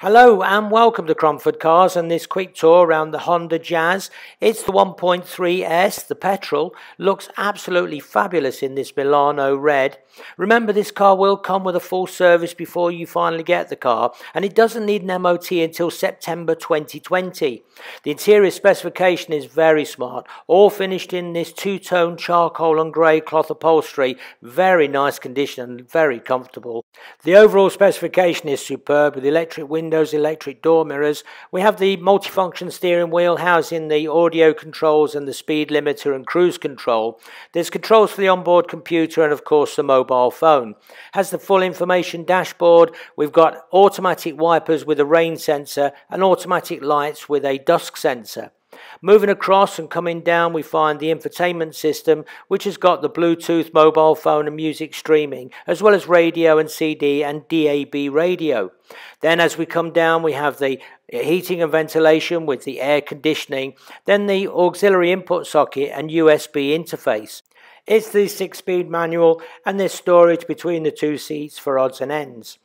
Hello and welcome to Cromford Cars and this quick tour around the Honda Jazz. It's the 1.3S, the petrol. Looks absolutely fabulous in this Milano red. Remember this car will come with a full service before you finally get the car and it doesn't need an MOT until September 2020. The interior specification is very smart, all finished in this two-tone charcoal and grey cloth upholstery. Very nice condition and very comfortable. The overall specification is superb with electric windows windows, electric door mirrors. We have the multifunction steering wheel housing the audio controls and the speed limiter and cruise control. There's controls for the onboard computer and of course the mobile phone. Has the full information dashboard. We've got automatic wipers with a rain sensor and automatic lights with a dusk sensor. Moving across and coming down, we find the infotainment system, which has got the Bluetooth mobile phone and music streaming, as well as radio and CD and DAB radio. Then as we come down, we have the heating and ventilation with the air conditioning, then the auxiliary input socket and USB interface. It's the six-speed manual and there's storage between the two seats for odds and ends.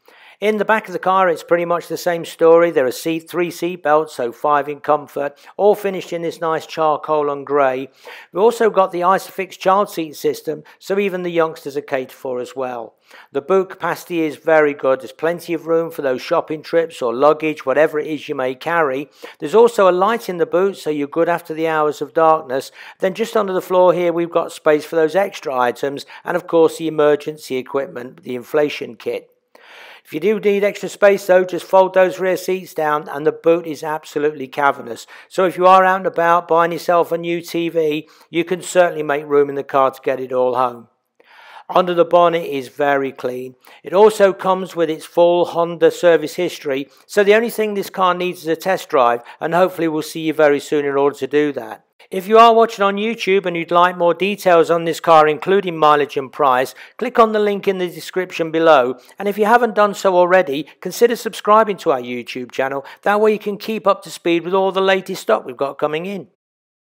In the back of the car, it's pretty much the same story. There are seat, three seat belts, so five in comfort, all finished in this nice charcoal and grey. We've also got the ISOFIX child seat system, so even the youngsters are catered for as well. The boot capacity is very good. There's plenty of room for those shopping trips or luggage, whatever it is you may carry. There's also a light in the boot, so you're good after the hours of darkness. Then just under the floor here, we've got space for those extra items, and of course the emergency equipment, the inflation kit. If you do need extra space though, just fold those rear seats down and the boot is absolutely cavernous. So if you are out and about buying yourself a new TV, you can certainly make room in the car to get it all home. Under the bonnet is very clean. It also comes with its full Honda service history, so the only thing this car needs is a test drive, and hopefully we'll see you very soon in order to do that. If you are watching on YouTube and you'd like more details on this car, including mileage and price, click on the link in the description below. And if you haven't done so already, consider subscribing to our YouTube channel. That way you can keep up to speed with all the latest stock we've got coming in.